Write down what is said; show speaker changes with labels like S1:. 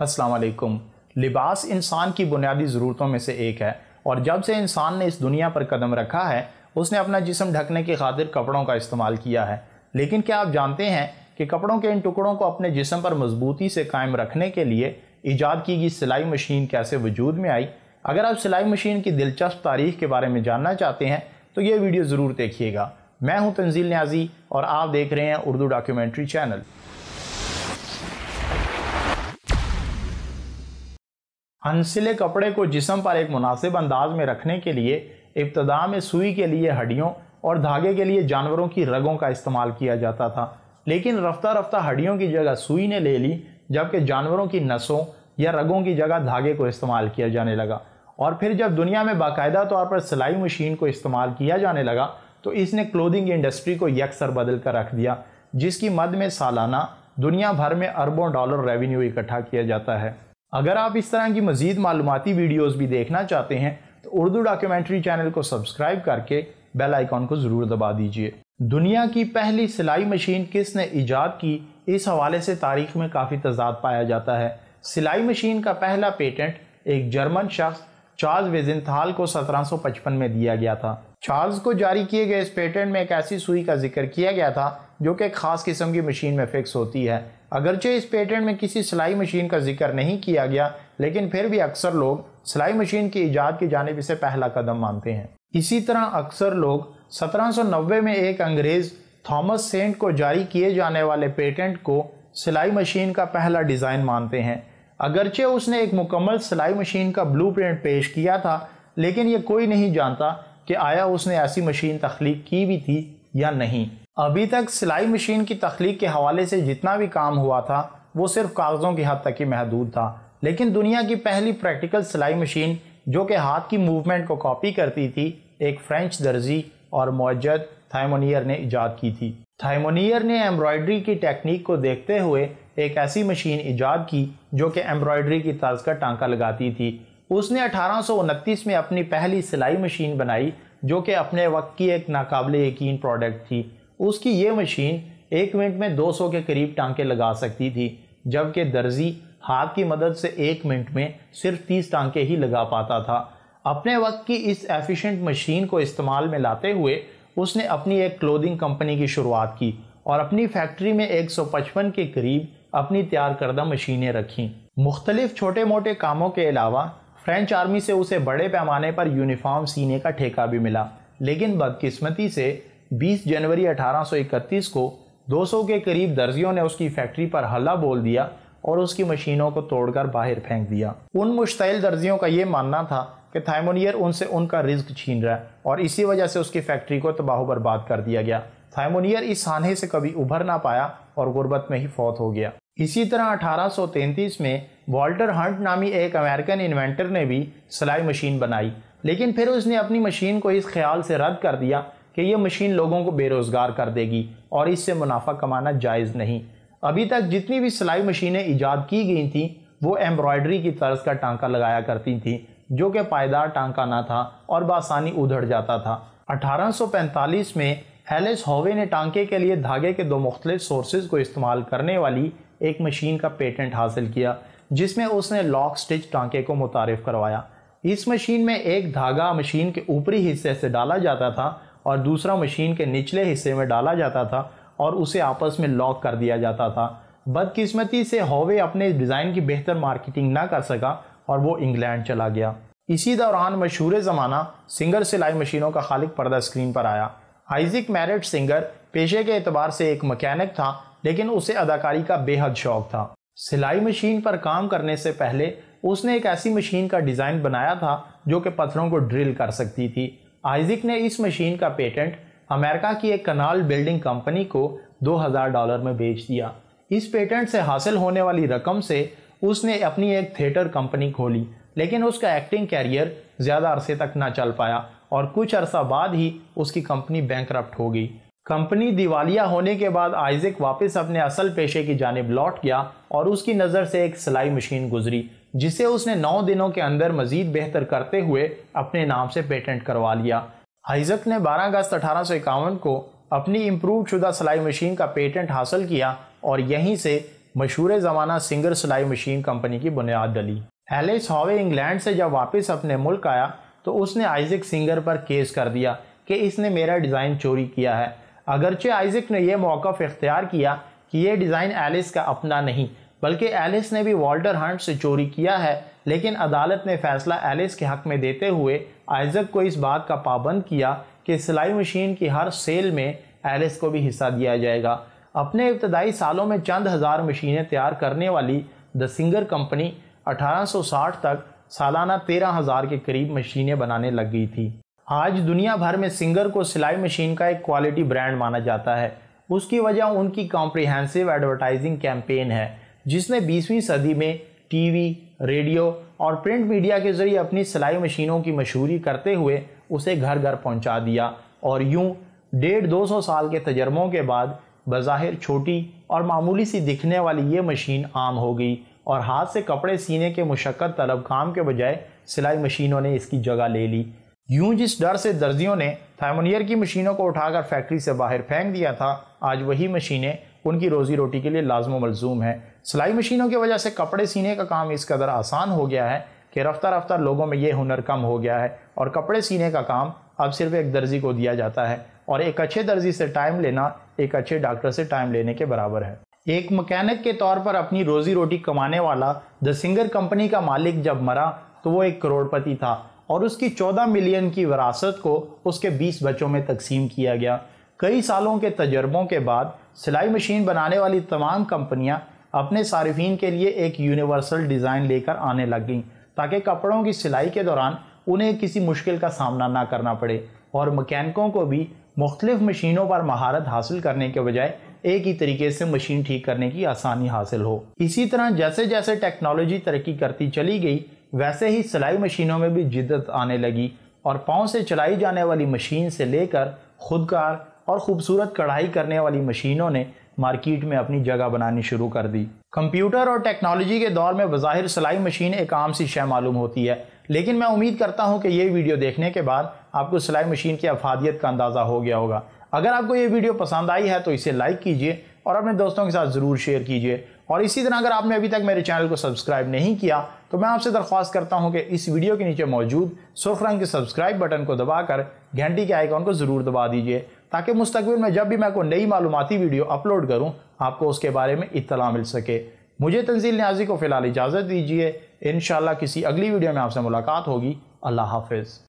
S1: السلام علیکم۔ لباس انسان کی بنیادی ضرورتوں میں سے ایک ہے، اور جب سے انسان نے اس دنیا پر قدم رکھا ہے، اس نے اپنا جسم ڈھکنے کی خاطر کپڑوں کا استعمال کیا ہے۔ لیکن کیا آپ جانتے ہیں کہ کپڑوں کے ان ٹکڑوں کو اپنے جسم پر مضبوطی سے قائم رکھنے کے لیے ایجاد کی گئی سلائی مشین کیسے وجود میں آئی؟ اگر آپ سلائی مشین کی دلچسپ تاریخ کے بارے میں جاننا چاہتے ہیں، تو یہ ویڈیو ضرور دیکھیے گا۔ میں ہوں تنزیل نیازی اور آپ دیکھ رہے ہیں اردو ڈاکیومنٹری چینل۔ انسلے کپڑے کو جسم پر ایک مناسب انداز میں رکھنے کے لیے، ابتدا میں سوئی کے لیے ہڈیوں اور دھاگے کے لیے جانوروں کی رگوں کا استعمال کیا جاتا تھا۔ لیکن رفتہ رفتہ ہڈیوں کی جگہ سوئی نے لے لی، جبکہ جانوروں کی نسوں یا رگوں کی جگہ دھاگے کو استعمال کیا جانے لگا۔ اور پھر جب دنیا میں باقاعدہ طور پر سلائی مشین کو استعمال کیا جانے لگا، تو اس نے کلودنگ انڈسٹری کو یکسر بدل کر رکھ دیا، جس کی مد میں سالانہ دنیا بھر میں اربوں ڈالر ریونیو اکٹھا کیا جاتا ہے۔ اگر آپ اس طرح کی مزید معلوماتی ویڈیوز بھی دیکھنا چاہتے ہیں، تو اردو ڈاکیومنٹری چینل کو سبسکرائب کر کے بیل آئیکن کو ضرور دبا دیجیے۔ دنیا کی پہلی سلائی مشین کس نے ایجاد کی، اس حوالے سے تاریخ میں کافی تضاد پایا جاتا ہے۔ سلائی مشین کا پہلا پیٹنٹ ایک جرمن شخص چارلز ویزنتھال کو سترہ سو پچپن میں دیا گیا تھا۔ چارلز کو جاری کیے گئے اس پیٹنٹ میں ایک ایسی سوئی کا ذکر کیا گیا تھا جو کہ ایک خاص قسم کی مشین میں فکس ہوتی ہے۔ اگرچہ اس پیٹنٹ میں کسی سلائی مشین کا ذکر نہیں کیا گیا، لیکن پھر بھی اکثر لوگ سلائی مشین کی ایجاد کی جانب اسے پہلا قدم مانتے ہیں۔ اسی طرح اکثر لوگ سترہ سو نوے میں ایک انگریز تھامس سینٹ کو جاری کیے جانے والے پیٹنٹ کو سلائی مشین کا پہلا ڈیزائن مانتے ہیں۔ اگرچہ اس نے ایک مکمل سلائی مشین کا بلو پرنٹ پیش کیا تھا، لیکن یہ کوئی نہیں جانتا کہ آیا اس نے ایسی مشین تخلیق کی بھی تھی یا نہیں۔ ابھی تک سلائی مشین کی تخلیق کے حوالے سے جتنا بھی کام ہوا تھا، وہ صرف کاغذوں کی حد تک ہی محدود تھا۔ لیکن دنیا کی پہلی پریکٹیکل سلائی مشین جو کہ ہاتھ کی موومنٹ کو کاپی کرتی تھی، ایک فرینچ درزی اور معجد تھائمونیئر نے ایجاد کی تھی۔ تھائمونیئر نے ایمبرائڈری کی ٹیکنیک کو دیکھتے ہوئے ایک ایسی مشین ایجاد کی جو کہ ایمبرائڈری کی طرز کا ٹانکہ لگاتی تھی۔ اس نے اٹھارہ سو انتیس میں اپنی پہلی سلائی مشین بنائی جو کہ اپنے وقت کی ایک ناقابل یقین پروڈکٹ تھی۔ اس کی یہ مشین ایک منٹ میں دو سو کے قریب ٹانکے لگا سکتی تھی، جبکہ درزی ہاتھ کی مدد سے ایک منٹ میں صرف تیس ٹانکے ہی لگا پاتا تھا۔ اپنے وقت کی اس ایفیشنٹ مشین کو استعمال میں لاتے ہوئے اس نے اپنی ایک کلودنگ کمپنی کی شروعات کی اور اپنی فیکٹری میں ایک سو پچپن کے قریب اپنی تیار کردہ مشینیں رکھیں۔ مختلف چھوٹے موٹے کاموں کے علاوہ، فرینچ آرمی سے اسے بڑے پیمانے پر یونیفارم سینے کا ٹھیکہ بھی ملا۔ لیکن بدقسمتی سے، بیس جنوری اٹھارہ سو اکتیس کو دو سو کے قریب درزیوں نے اس کی فیکٹری پر حلہ بول دیا اور اس کی مشینوں کو توڑ کر باہر پھینک دیا۔ ان مشتعل درزیوں کا یہ ماننا تھا کہ تھائمونیئر ان سے ان کا رزق چھین رہا ہے اور اسی وجہ سے اس کی فیکٹری کو تباہ و برباد کر دیا گیا۔ تھائمونیئر اس سانحے سے کبھی ابھر نہ پایا اور غربت میں ہی فوت ہو گیا۔ اسی طرح اٹھارہ سو تینتیس میں والٹر ہنٹ نامی ایک امریکن انوینٹر نے بھی سلائی مشین بنائی، لیکن پھر اس نے اپنی مشین کو اس خیال سے رد کر دیا کہ یہ مشین لوگوں کو بے روزگار کر دے گی اور اس سے منافع کمانا جائز نہیں۔ ابھی تک جتنی بھی سلائی مشینیں ایجاد کی گئی تھیں، وہ ایمبرائڈری کی طرز کا ٹانکہ لگایا کرتی تھیں، جو کہ پائیدار ٹانکہ نہ تھا اور بآسانی ادھڑ جاتا تھا۔ اٹھارہ سو پینتالیس میں ایلس ہووے نے ٹانکے کے لیے دھاگے کے دو مختلف سورسز کو استعمال کرنے والی ایک مشین کا پیٹنٹ حاصل کیا، جس میں اس نے لاک سٹچ ٹانکے کو متعارف کروایا۔ اس مشین میں ایک دھاگا مشین کے اوپری حصے سے ڈالا جاتا تھا اور دوسرا مشین کے نچلے حصے میں ڈالا جاتا تھا اور اسے آپس میں لاک کر دیا جاتا تھا۔ بدقسمتی سے ہووے اپنے ڈیزائن کی بہتر مارکیٹنگ نہ کر سکا اور وہ انگلینڈ چلا گیا۔ اسی دوران مشہور زمانہ سنگر سلائی مشینوں کا خالق پردہ سکرین پر آیا۔ آئزک میرٹ سنگر پیشے کے اعتبار سے ایک مکینک تھا، لیکن اسے اداکاری کا بے حد شوق تھا۔ سلائی مشین پر کام کرنے سے پہلے، اس نے ایک ایسی مشین کا ڈیزائن بنایا تھا جو کہ پتھروں کو ڈرل کر سکتی تھی۔ آئزک نے اس مشین کا پیٹنٹ امریکہ کی ایک کنال بلڈنگ کمپنی کو دو ہزار ڈالر میں بیچ دیا۔ اس پیٹنٹ سے حاصل ہونے والی رقم سے اس نے اپنی ایک تھیٹر کمپنی کھولی، لیکن اس کا ایکٹنگ کیریئر زیادہ عرصے تک نہ چل پایا۔ اور کچھ عرصہ بعد ہی اس کی کمپنی بینک رپٹ ہو گئی کمپنی دیوالیہ ہونے کے بعد آئزک واپس اپنے اصل پیشے کی جانب لوٹ گیا اور اس کی نظر سے ایک سلائی مشین گزری، جسے اس نے نو دنوں کے اندر مزید بہتر کرتے ہوئے اپنے نام سے پیٹنٹ کروا لیا۔ آئزک نے بارہ اگست اٹھارہ سو اکاون کو اپنی امپروو شدہ سلائی مشین کا پیٹنٹ حاصل کیا اور یہیں سے مشہور زمانہ سنگر سلائی مشین کمپنی کی بنیاد ڈلی۔ ایلیس ہاوے انگلینڈ سے جب واپس اپنے ملک آیا تو اس نے آئزک سنگر پر کیس کر دیا کہ اس نے میرا ڈیزائن چوری کیا ہے۔ اگرچہ آئزک نے یہ موقف اختیار کیا کہ یہ ڈیزائن ایلس کا اپنا نہیں، بلکہ ایلس نے بھی والٹر ہنٹ سے چوری کیا ہے، لیکن عدالت نے فیصلہ ایلس کے حق میں دیتے ہوئے آئزک کو اس بات کا پابند کیا کہ سلائی مشین کی ہر سیل میں ایلس کو بھی حصہ دیا جائے گا۔ اپنے ابتدائی سالوں میں چند ہزار مشینیں تیار کرنے والی دا سنگر کمپنی اٹھارہ سو ساٹھ تک سالانہ تیرہ ہزار کے قریب مشینیں بنانے لگ گئی تھی۔ آج دنیا بھر میں سنگر کو سلائی مشین کا ایک کوالٹی برانڈ مانا جاتا ہے۔ اس کی وجہ ان کی کمپریہنسو ایڈورٹائزنگ کیمپین ہے، جس نے بیسویں صدی میں ٹی وی، ریڈیو اور پرنٹ میڈیا کے ذریعے اپنی سلائی مشینوں کی مشہوری کرتے ہوئے اسے گھر گھر پہنچا دیا۔ اور یوں ڈیڑھ دو سو سال کے تجربوں کے بعد بظاہر چھوٹی اور معمولی سی دکھنے والی یہ مشین عام ہو گئی۔ اور ہاتھ سے کپڑے سینے کے مشقت طلب کام کے بجائے سلائی مشینوں نے اس کی جگہ لے لی۔ یوں جس ڈر سے درزیوں نے تھائمونیر کی مشینوں کو اٹھا کر فیکٹری سے باہر پھینک دیا تھا، آج وہی مشینیں ان کی روزی روٹی کے لیے لازم و ملزوم ہیں۔ سلائی مشینوں کی وجہ سے کپڑے سینے کا کام اس قدر آسان ہو گیا ہے کہ رفتہ رفتہ لوگوں میں یہ ہنر کم ہو گیا ہے اور کپڑے سینے کا کام اب صرف ایک درزی کو دیا جاتا ہے اور ایک اچھے درزی سے ٹائم لینا، ایک اچھے ڈاکٹر سے ٹائم لینے کے برابر ہے۔ ایک مکینک کے طور پر اپنی روزی روٹی کمانے والا دا سنگر کمپنی کا مالک جب مرا تو وہ ایک کروڑ پتی تھا اور اس کی چودہ ملین کی وراثت کو اس کے بیس بچوں میں تقسیم کیا گیا۔ کئی سالوں کے تجربوں کے بعد سلائی مشین بنانے والی تمام کمپنیاں اپنے صارفین کے لیے ایک یونیورسل ڈیزائن لے کر آنے لگ گئیں تاکہ کپڑوں کی سلائی کے دوران انہیں کسی مشکل کا سامنا نہ کرنا پڑے اور مکینکوں کو بھی مختلف مشینوں پر مہارت حاصل کرنے کے بجائے ایک ہی طریقے سے مشین ٹھیک کرنے کی آسانی حاصل ہو۔ اسی طرح جیسے جیسے ٹیکنالوجی ترقی کرتی چلی گئی، ویسے ہی سلائی مشینوں میں بھی جدت آنے لگی اور پاؤں سے چلائی جانے والی مشین سے لے کر خودکار اور خوبصورت کڑھائی کرنے والی مشینوں نے مارکیٹ میں اپنی جگہ بنانی شروع کر دی۔ کمپیوٹر اور ٹیکنالوجی کے دور میں بظاہر سلائی مشین ایک عام سی شے معلوم ہوتی ہے۔ لیکن میں امید کرتا ہوں کہ یہ ویڈیو دیکھنے کے بعد آپ کو سلائی مشین کی افادیت کا اندازہ ہو گیا ہوگا۔ اگر آپ کو یہ ویڈیو پسند آئی ہے تو اسے لائک کیجیے اور اپنے دوستوں کے ساتھ ضرور شیئر کیجیے۔ اور اسی طرح اگر آپ نے ابھی تک میرے چینل کو سبسکرائب نہیں کیا تو میں آپ سے درخواست کرتا ہوں کہ اس ویڈیو کے نیچے موجود سرخ رنگ کے سبسکرائب بٹن کو دبا کر گھنٹی کے آئیکن کو ضرور دبا دیجیے تاکہ مستقبل میں جب بھی میں کوئی نئی معلوماتی ویڈیو اپلوڈ کروں، آپ کو اس کے بارے میں اطلاع مل سکے۔ مجھے تنزیل نیازی کو فی الحال اجازت دیجیے انشاءاللہ کسی اگلی ویڈیو میں آپ سے ملاقات ہوگی۔ اللہ حافظ۔